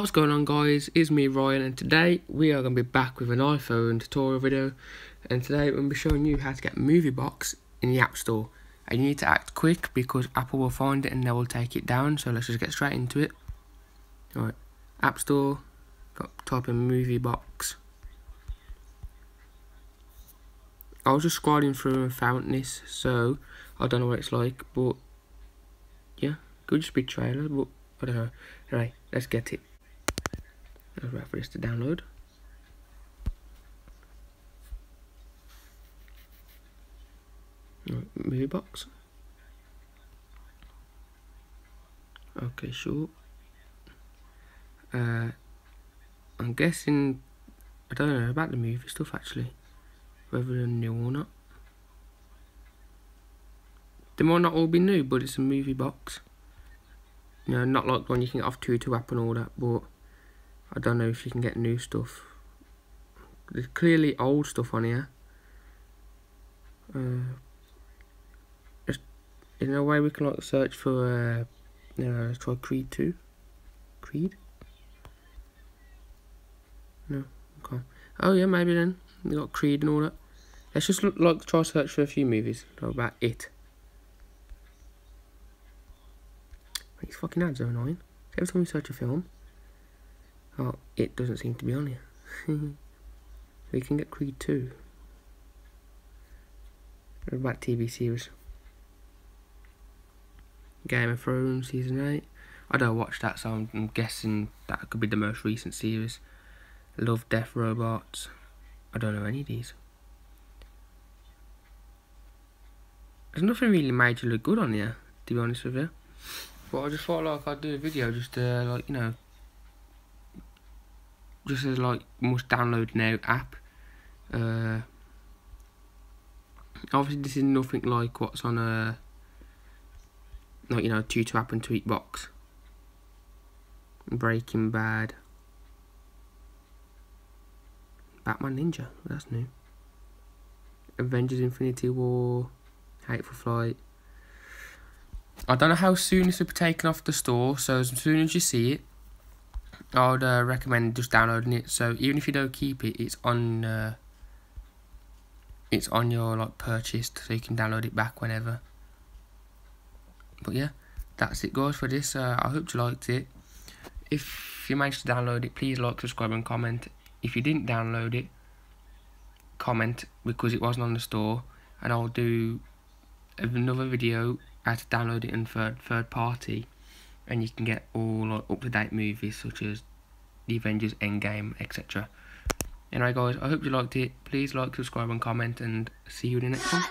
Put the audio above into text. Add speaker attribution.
Speaker 1: What's going on guys, it's me Ryan and today we are going to be back with an iPhone tutorial video and today we're going to be showing you how to get Movie Box in the App Store and you need to act quick because Apple will find it and they will take it down so let's just get straight into it. Alright, App Store, type in Movie Box. I was just scrolling through and found this so I don't know what it's like but yeah, could just be trailer but I don't know. Anyway, let's get it. Let's wait for this to download. Right, movie box. Okay, sure. Uh, I'm guessing I don't know about the movie stuff actually, whether they're new or not. They might not all be new, but it's a movie box. You know, not like one you can get off TutuApp and all that, but I don't know if you can get new stuff. There's clearly old stuff on here. Uh, is there a way we can like search for, uh, you know, let's try Creed 2? Creed? No, okay. Oh yeah, maybe then. We got Creed and all that. Let's just look, like try search for a few movies about it. These fucking ads are annoying. Every time we search a film, Oh, it doesn't seem to be on here. we can get Creed 2. What about TV series? Game of Thrones season 8. I don't watch that, so I'm, guessing that could be the most recent series. Love, Death, Robots. I don't know any of these. There's nothing really majorly good on here, to be honest with you. But I just thought like I'd do a video just to like, you know, just as like must download now app. Uh, obviously, this is nothing like what's on a like you know TutuApp and TweakBox. Breaking Bad. Batman Ninja, that's new. Avengers Infinity War, Hateful Flight. I don't know how soon this will be taken off the store, so as soon as you see it, I would uh, recommend just downloading it. So even if you don't keep it, it's on uh, it's on your like purchased, so you can download it back whenever. But yeah, that's it guys for this. Uh, I hope you liked it. If you managed to download it, please like, subscribe, and comment. If you didn't download it, comment because it wasn't on the store, and I'll do another video how to download it in third third party and you can get all up-to-date movies such as The Avengers Endgame, etc. Anyway guys, I hope you liked it. Please like, subscribe and comment and see you in the next one.